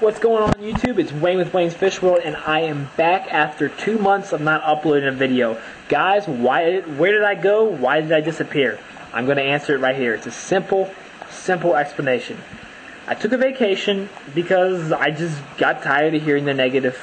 What's going on YouTube? It's Wayne with Wayne's Fish World, and I am back after two months of not uploading a video. Guys, why? Where did I go? Why did I disappear? I'm going to answer it right here. It's a simple, simple explanation. I took a vacation because I just got tired of hearing the negative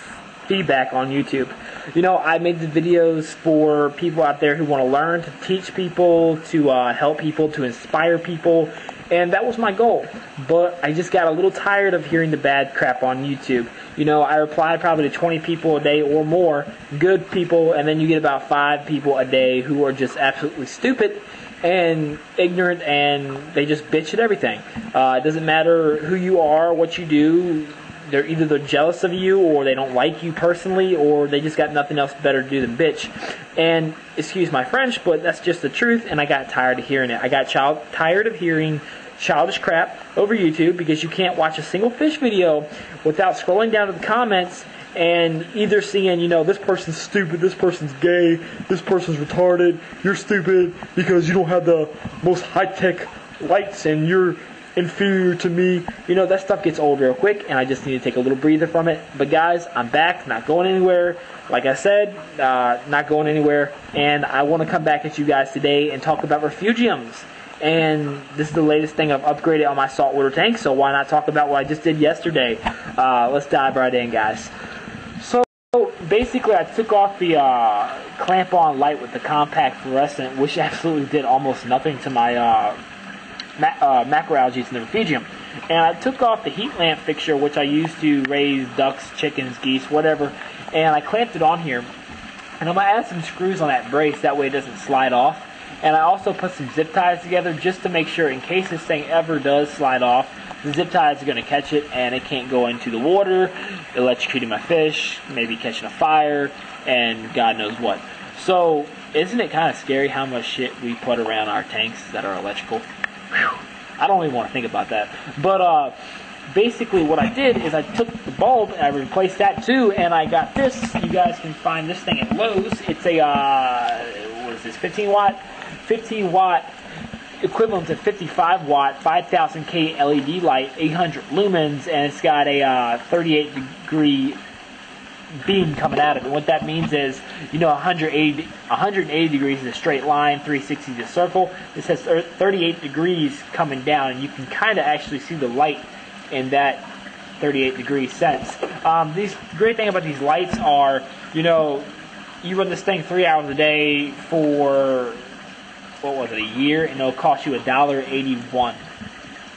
feedback on YouTube. You know, I made the videos for people out there who want to learn, to teach people, to uh, help people, to inspire people, and that was my goal. But I just got a little tired of hearing the bad crap on YouTube. You know, I reply probably to 20 people a day or more, good people, and then you get about five people a day who are just absolutely stupid and ignorant and they just bitch at everything. Uh, it doesn't matter who you are, what you do. They're either they're jealous of you or they don't like you personally or they just got nothing else better to do than bitch. And excuse my French, but that's just the truth. And I got tired of hearing it. I got child, tired of hearing childish crap over YouTube because you can't watch a single fish video without scrolling down to the comments and either seeing, you know, this person's stupid, this person's gay, this person's retarded, you're stupid because you don't have the most high tech lights and you're inferior to me. You know, that stuff gets old real quick and I just need to take a little breather from it. But guys, I'm back, not going anywhere. Like I said, uh, not going anywhere. And I want to come back at you guys today and talk about refugiums and this is the latest thing I've upgraded on my saltwater tank, so why not talk about what I just did yesterday? Uh, let's dive right in, guys. So basically, I took off the uh, clamp-on light with the compact fluorescent, which absolutely did almost nothing to my uh, ma- uh, macroalgae in the refugium. And I took off the heat lamp fixture, which I used to raise ducks, chickens, geese, whatever, and I clamped it on here. And I'm going to add some screws on that brace, that way it doesn't slide off. And I also put some zip ties together just to make sure in case this thing ever does slide off, the zip ties are going to catch it and it can't go into the water, electrocuting my fish, maybe catching a fire, and God knows what. So, isn't it kind of scary how much shit we put around our tanks that are electrical? I don't even want to think about that. But uh, basically, what I did is I took the bulb and I replaced that too, and I got this. You guys can find this thing at Lowe's. It's a uh, what is this? 15 watt 15 watt equivalent to 55 watt 5000 K LED light, 800 lumens, and it's got a uh, 38 degree beam coming out of it. What that means is, you know, 180, 180 degrees is a straight line, 360 is a circle. This has 38 degrees coming down, and you can kind of actually see the light in that 38 degree sense. Um, these great thing about these lights are, you know, you run this thing three hours a day for what was it, a year, and it'll cost you a dollar eighty-one.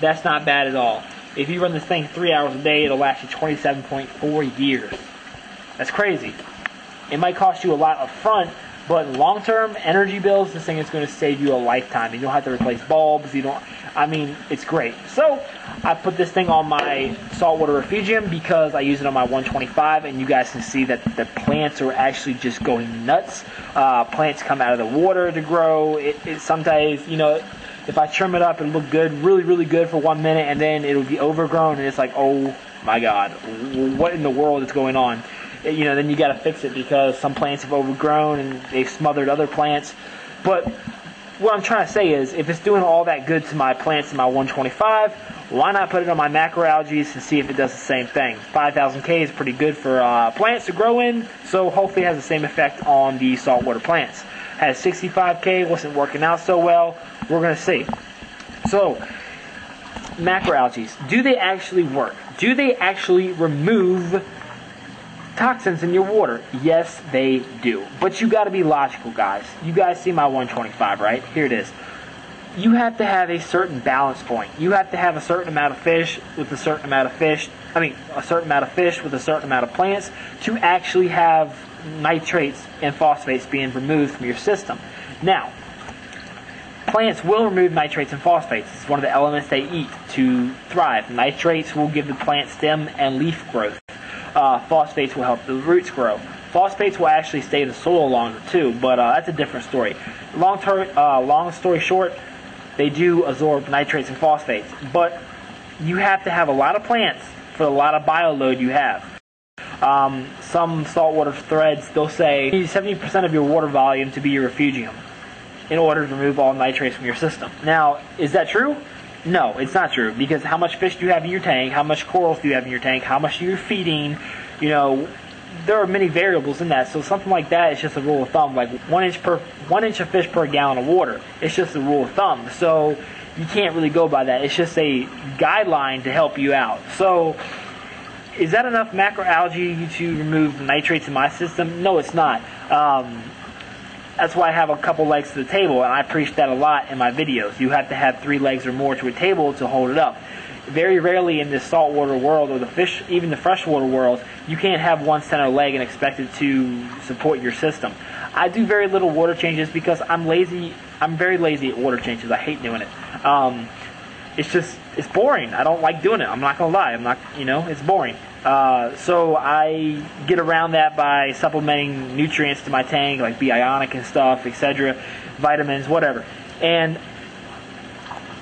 That's not bad at all. If you run this thing three hours a day, it'll last you 27.4 years. That's crazy. It might cost you a lot up front, but long term energy bills, this thing is going to save you a lifetime. You don't have to replace bulbs. You don't. I mean, it's great. So I put this thing on my saltwater refugium because I use it on my 125, and you guys can see that the plants are actually just going nuts. Uh, plants come out of the water to grow. It, it sometimes, you know, if I trim it up, it'll look good, really, really good for one minute, and then it'll be overgrown, and it's like, oh my god, what in the world is going on? You know, then you got to fix it because some plants have overgrown and they've smothered other plants. But what I'm trying to say is, if it's doing all that good to my plants in my 125, why not put it on my macroalgae and see if it does the same thing? 5000K is pretty good for uh, plants to grow in, so hopefully it has the same effect on the saltwater plants. Has 65K, wasn't working out so well. We're going to see. So, macroalgae, do they actually work? Do they actually remove toxins in your water? Yes, they do. But you got to be logical, guys. You guys see my 125, right? Here it is. You have to have a certain balance point. You have to have a certain amount of fish with a certain amount of fish. I mean, a certain amount of fish with a certain amount of plants to actually have nitrates and phosphates being removed from your system. Now, plants will remove nitrates and phosphates. It's one of the elements they eat to thrive. Nitrates will give the plant stem and leaf growth uh, phosphates will help the roots grow. Phosphates will actually stay in the soil longer too, but uh, that's a different story. Long, ter- uh, long story short, they do absorb nitrates and phosphates, but you have to have a lot of plants for a lot of bio load you have. Um, some saltwater threads, they'll say 70% of your water volume to be your refugium in order to remove all nitrates from your system. Now, is that true? No, it's not true because how much fish do you have in your tank? How much corals do you have in your tank? How much are you feeding? You know, there are many variables in that. So something like that is just a rule of thumb, like one inch per one inch of fish per gallon of water. It's just a rule of thumb. So you can't really go by that. It's just a guideline to help you out. So is that enough macroalgae to remove nitrates in my system? No, it's not. Um, that's why I have a couple legs to the table, and I preach that a lot in my videos. You have to have three legs or more to a table to hold it up. Very rarely in this saltwater world or the fish, even the freshwater world, you can't have one center leg and expect it to support your system. I do very little water changes because I'm lazy. I'm very lazy at water changes. I hate doing it. Um, it's just it's boring. I don't like doing it. I'm not gonna lie. I'm not. You know, it's boring. Uh, so I get around that by supplementing nutrients to my tank, like Bionic and stuff, etc., vitamins, whatever. And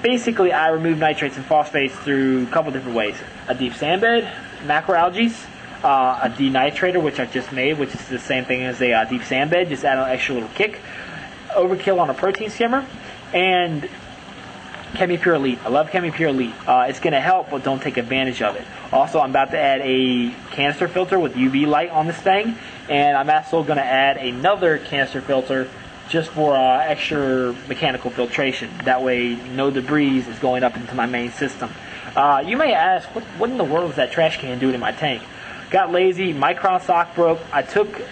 basically, I remove nitrates and phosphates through a couple different ways: a deep sand bed, macroalgae, uh, a denitrator, which I just made, which is the same thing as a uh, deep sand bed, just add an extra little kick. Overkill on a protein skimmer, and ChemiPure Elite. I love ChemiPure Elite. Uh, it's going to help, but don't take advantage of it. Also, I'm about to add a canister filter with UV light on this thing, and I'm also going to add another canister filter just for uh, extra mechanical filtration. That way, no debris is going up into my main system. Uh, you may ask, what, what in the world is that trash can doing in my tank? Got lazy, Micron sock broke. I took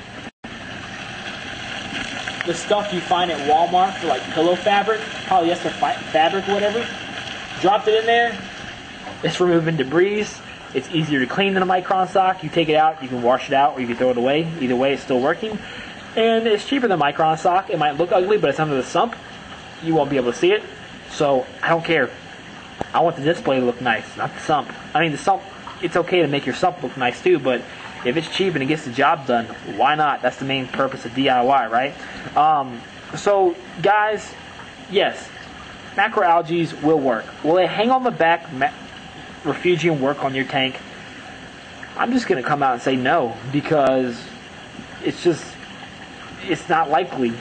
the stuff you find at Walmart for like pillow fabric, polyester fabric, whatever. Dropped it in there. It's removing debris. It's easier to clean than a micron sock. You take it out, you can wash it out, or you can throw it away. Either way, it's still working. And it's cheaper than micron sock. It might look ugly, but it's under the sump. You won't be able to see it. So I don't care. I want the display to look nice, not the sump. I mean, the sump, it's okay to make your sump look nice too, but if it's cheap and it gets the job done, why not? That's the main purpose of DIY, right? Um, so, guys, yes, macroalgae will work. Will it hang on the back ma- refugium work on your tank? I'm just going to come out and say no because it's just it's not likely.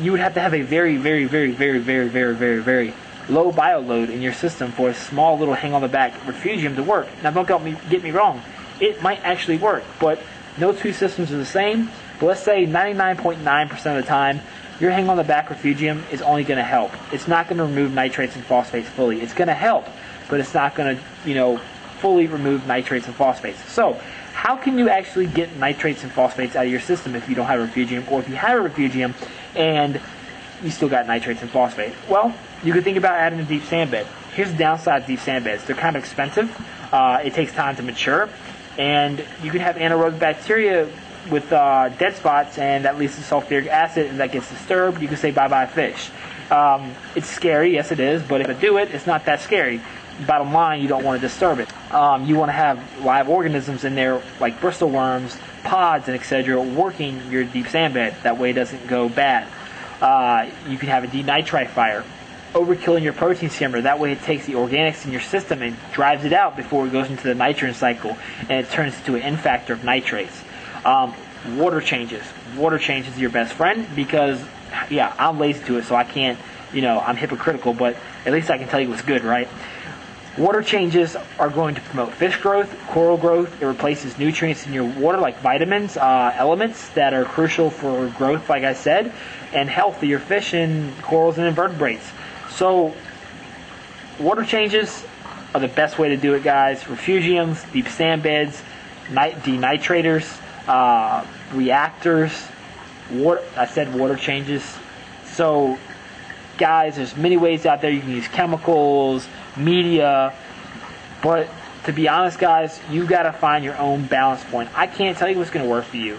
You would have to have a very, very, very, very, very, very, very, very low bio load in your system for a small little hang on the back refugium to work. Now, don't get me get me wrong it might actually work. But no two systems are the same. But let's say 99.9% of the time, your hang on the back refugium is only going to help. It's not going to remove nitrates and phosphates fully. It's going to help, but it's not going to, you know, fully remove nitrates and phosphates. So, how can you actually get nitrates and phosphates out of your system if you don't have a refugium, or if you have a refugium and you still got nitrates and phosphate? Well, you could think about adding a deep sand bed. Here's the downside of deep sand beds. They're kind of expensive. Uh, it takes time to mature and you can have anaerobic bacteria with uh, dead spots, and that leads to sulfuric acid, and that gets disturbed. You can say bye bye fish. Um, it's scary, yes, it is, but if you do it, it's not that scary. Bottom line, you don't want to disturb it. Um, you want to have live organisms in there, like bristle worms, pods, and etc., working your deep sand bed. That way, it doesn't go bad. Uh, you can have a denitrifier overkilling your protein skimmer. That way it takes the organics in your system and drives it out before it goes into the nitrogen cycle and it turns into an N factor of nitrates. Um, water changes. Water changes your best friend because, yeah, I'm lazy to it, so I can't, you know, I'm hypocritical, but at least I can tell you what's good, right? Water changes are going to promote fish growth, coral growth. It replaces nutrients in your water like vitamins, uh, elements that are crucial for growth, like I said, and health of your fish and corals and invertebrates. So, water changes are the best way to do it, guys. Refugiums, deep sand beds, nit- denitrators, uh, reactors. Water, I said water changes. So, guys, there's many ways out there. You can use chemicals, media, but to be honest, guys, you got to find your own balance point. I can't tell you what's going to work for you.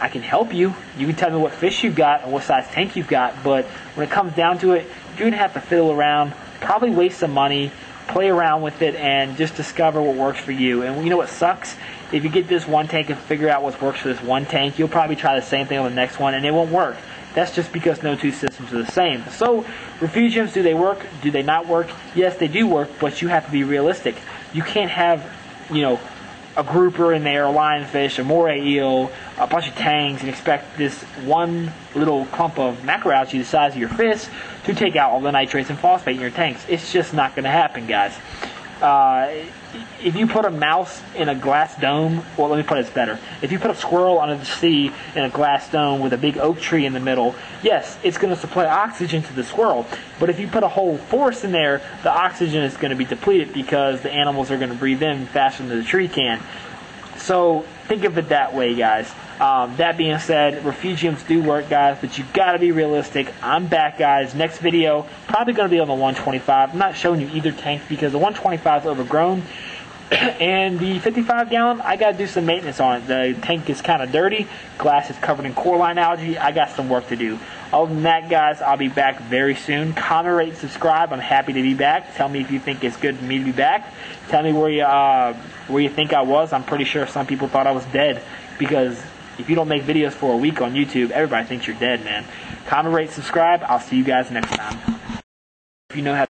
I can help you. You can tell me what fish you've got and what size tank you've got, but when it comes down to it, you're going to have to fiddle around, probably waste some money, play around with it, and just discover what works for you. And you know what sucks? If you get this one tank and figure out what works for this one tank, you'll probably try the same thing on the next one, and it won't work. That's just because no two systems are the same. So, refugiums, do they work? Do they not work? Yes, they do work, but you have to be realistic. You can't have, you know, a grouper in there, a lionfish, a moray eel, a bunch of tangs, and expect this one little clump of macroalgae the size of your fist to take out all the nitrates and phosphate in your tanks. It's just not going to happen, guys. Uh, if you put a mouse in a glass dome, well, let me put it better. If you put a squirrel under the sea in a glass dome with a big oak tree in the middle, yes, it's going to supply oxygen to the squirrel. But if you put a whole forest in there, the oxygen is going to be depleted because the animals are going to breathe in faster than the tree can. So think of it that way, guys. Um, that being said, refugiums do work, guys, but you got to be realistic. I'm back, guys. Next video, probably going to be on the 125. I'm not showing you either tank because the 125 is overgrown. and the 55 gallon, I got to do some maintenance on it. The tank is kind of dirty. Glass is covered in coralline algae. I got some work to do. Other than that, guys, I'll be back very soon. Comment, rate, subscribe. I'm happy to be back. Tell me if you think it's good for me to be back. Tell me where you uh, where you think I was. I'm pretty sure some people thought I was dead because if you don't make videos for a week on YouTube, everybody thinks you're dead, man. Comment, rate, subscribe. I'll see you guys next time. If you know how